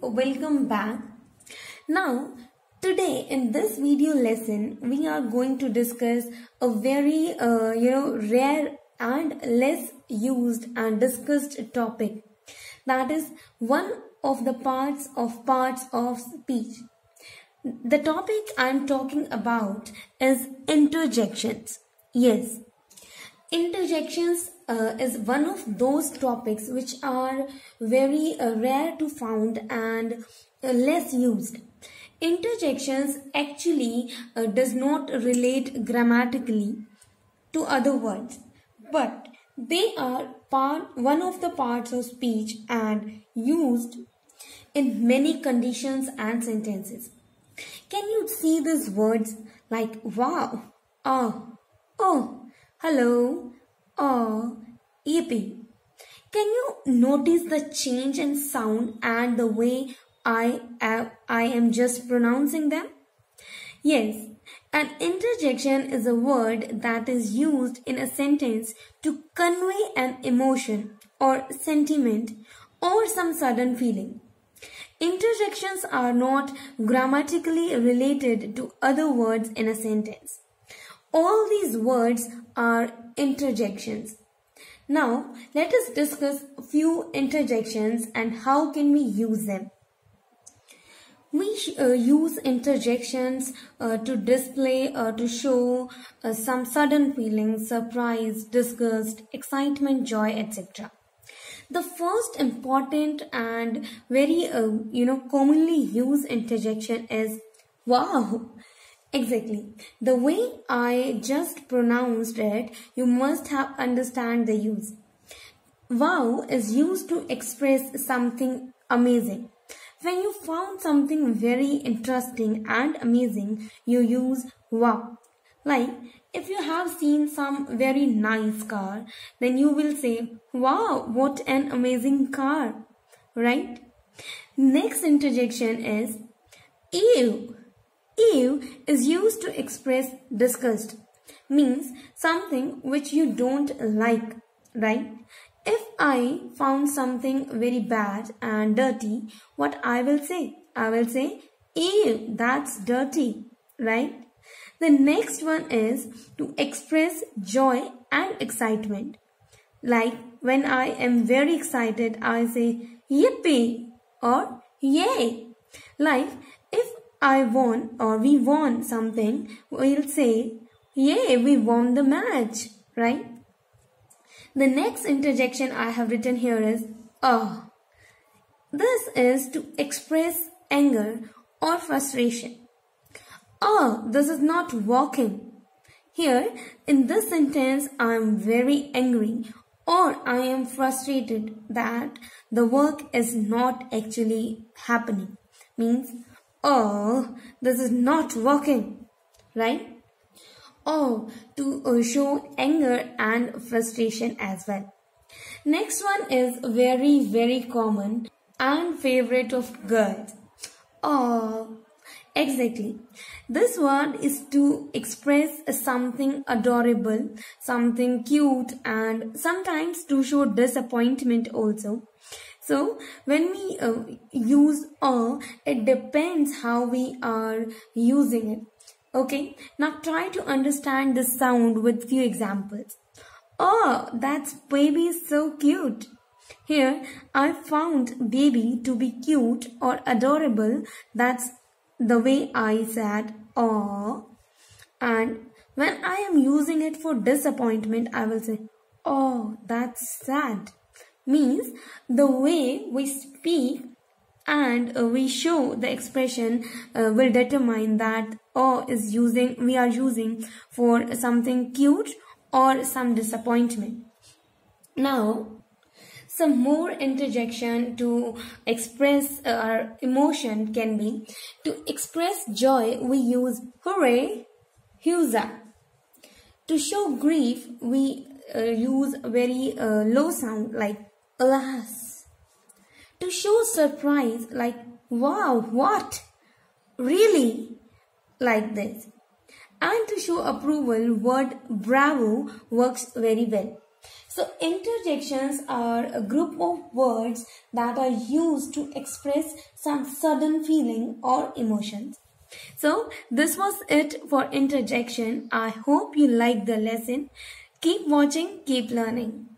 welcome back. Now, today in this video lesson, we are going to discuss a very, uh, you know, rare and less used and discussed topic. That is one of the parts of parts of speech. The topic I'm talking about is interjections. Yes, interjections uh, is one of those topics which are very uh, rare to found and uh, less used. Interjections actually uh, does not relate grammatically to other words, but they are part one of the parts of speech and used in many conditions and sentences. Can you see these words like wow, ah, oh, hello, Uh, oh, yippee? Can you notice the change in sound and the way I I am just pronouncing them? Yes, an interjection is a word that is used in a sentence to convey an emotion or sentiment or some sudden feeling. Interjections are not grammatically related to other words in a sentence. All these words are interjections. Now, let us discuss a few interjections and how can we use them. We uh, use interjections uh, to display or uh, to show uh, some sudden feelings, surprise, disgust, excitement, joy, etc. The first important and very, uh, you know, commonly used interjection is wow. Exactly. The way I just pronounced it, you must have understand the use. Wow is used to express something amazing. When you found something very interesting and amazing, you use wow. Like if you have seen some very nice car, then you will say, wow, what an amazing car, right? Next interjection is ew. Ew is used to express disgust, means something which you don't like, right? If I found something very bad and dirty, what I will say? I will say, ew, that's dirty, right? The next one is to express joy and excitement. Like when I am very excited, I say yippee or yay. Like if I won or we won something, we'll say yay, we won the match, right? The next interjection I have written here is oh. This is to express anger or frustration. Oh, this is not walking. Here, in this sentence, I am very angry or I am frustrated that the work is not actually happening. Means, oh, this is not working. Right? Oh, to uh, show anger and frustration as well. Next one is very, very common and favorite of girls. Oh, Exactly. This word is to express something adorable, something cute and sometimes to show disappointment also. So when we uh, use a, it depends how we are using it. Okay, now try to understand the sound with few examples. Oh, that's baby is so cute. Here, I found baby to be cute or adorable. That's the way I said oh and when I am using it for disappointment I will say oh that's sad means the way we speak and uh, we show the expression uh, will determine that oh is using we are using for something cute or some disappointment now some more interjection to express our emotion can be to express joy we use hooray, huzzah. To show grief we uh, use very uh, low sound like alas. To show surprise like wow what really like this. And to show approval word bravo works very well. So interjections are a group of words that are used to express some sudden feeling or emotions. So this was it for interjection. I hope you liked the lesson. Keep watching, keep learning.